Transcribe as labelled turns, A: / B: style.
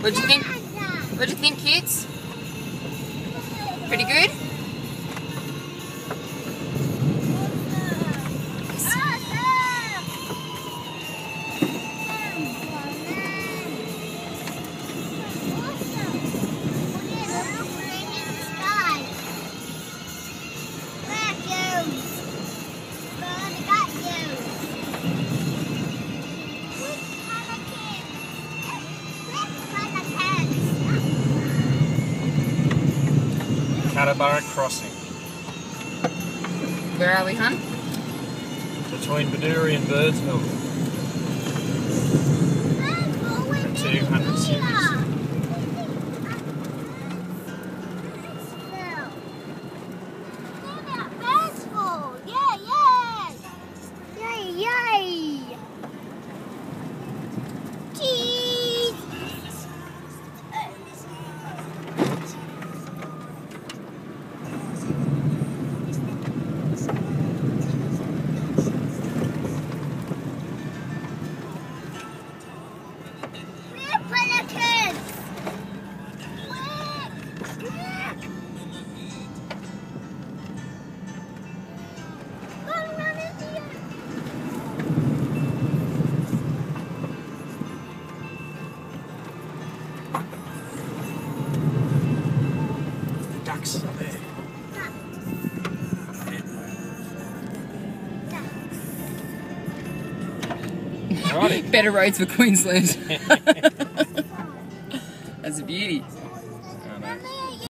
A: What do you think? What do you think, kids? Pretty good?
B: Cuttaburra Crossing
A: Where are we, hun?
B: between Bedourie and Birdsville. 200 series. Ducks are there. Alrighty.
A: Better roads for Queensland. That's a beauty.
B: I know.
C: Mummy,